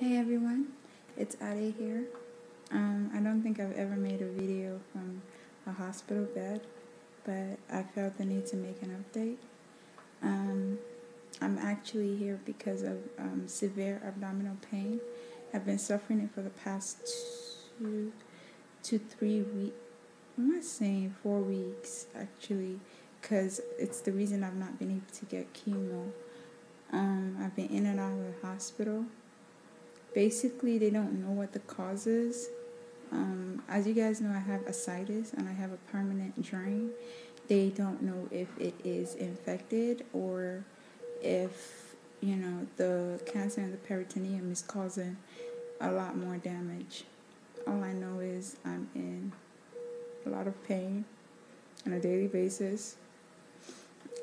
Hey everyone, it's Ade here. Um, I don't think I've ever made a video from a hospital bed, but I felt the need to make an update. Um, I'm actually here because of um, severe abdominal pain. I've been suffering it for the past two to three weeks. I'm not saying four weeks actually, because it's the reason I've not been able to get chemo. Um, I've been in and out of the hospital basically they don't know what the cause is. Um, as you guys know, I have ascites and I have a permanent drain. They don't know if it is infected or if you know the cancer in the peritoneum is causing a lot more damage. All I know is I'm in a lot of pain on a daily basis.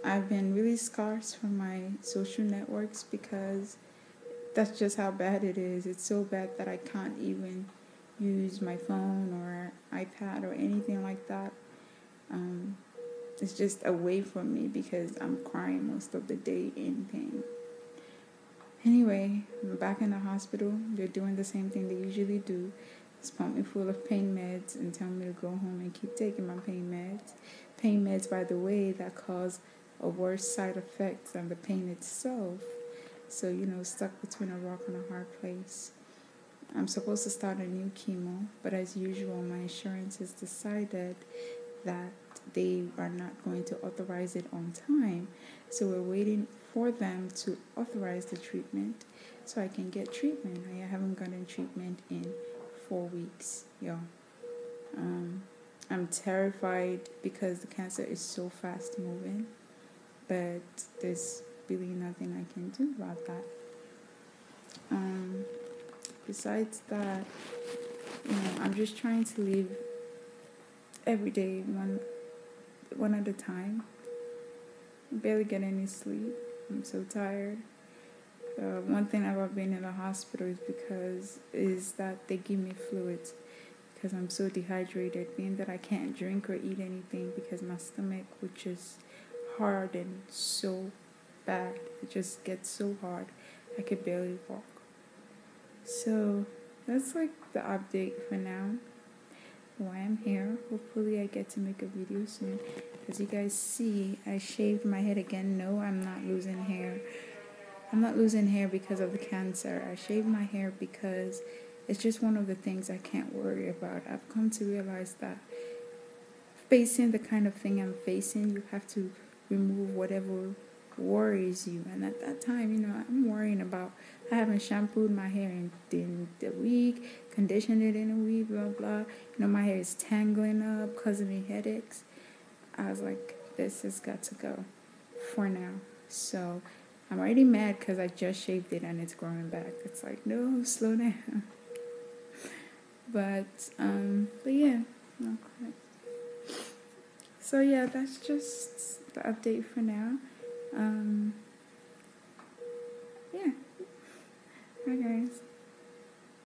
I've been really scarce from my social networks because that's just how bad it is. It's so bad that I can't even use my phone or iPad or anything like that. Um, it's just away from me because I'm crying most of the day in pain. Anyway, I'm back in the hospital. They're doing the same thing they usually do. Just pump me full of pain meds and tell me to go home and keep taking my pain meds. Pain meds, by the way, that cause a worse side effect than the pain itself. So, you know, stuck between a rock and a hard place. I'm supposed to start a new chemo, but as usual, my insurance has decided that they are not going to authorize it on time. So we're waiting for them to authorize the treatment so I can get treatment. I haven't gotten treatment in four weeks, yo. Um, I'm terrified because the cancer is so fast moving, but there's really nothing I can do about that. Um, besides that, you know, I'm just trying to live every day one one at a time. I barely get any sleep. I'm so tired. Uh, one thing about being in the hospital is because is that they give me fluids because I'm so dehydrated. Being that I can't drink or eat anything because my stomach would just harden so bad. It just gets so hard. I could barely walk. So that's like the update for now. Why I'm here. Hopefully, I get to make a video soon. As you guys see, I shaved my head again. No, I'm not losing hair. I'm not losing hair because of the cancer. I shaved my hair because it's just one of the things I can't worry about. I've come to realize that facing the kind of thing I'm facing, you have to remove whatever worries you. And at that time, you know, I'm worrying about I haven't shampooed my hair in, in the week, conditioned it in a week, blah blah. You know, my hair is tangling up, causing me headaches. I was like, this has got to go for now. So I'm already mad because I just shaved it and it's growing back. It's like, no, slow down. but um, but yeah. So yeah, that's just the update for now. Um, yeah. Hi, guys.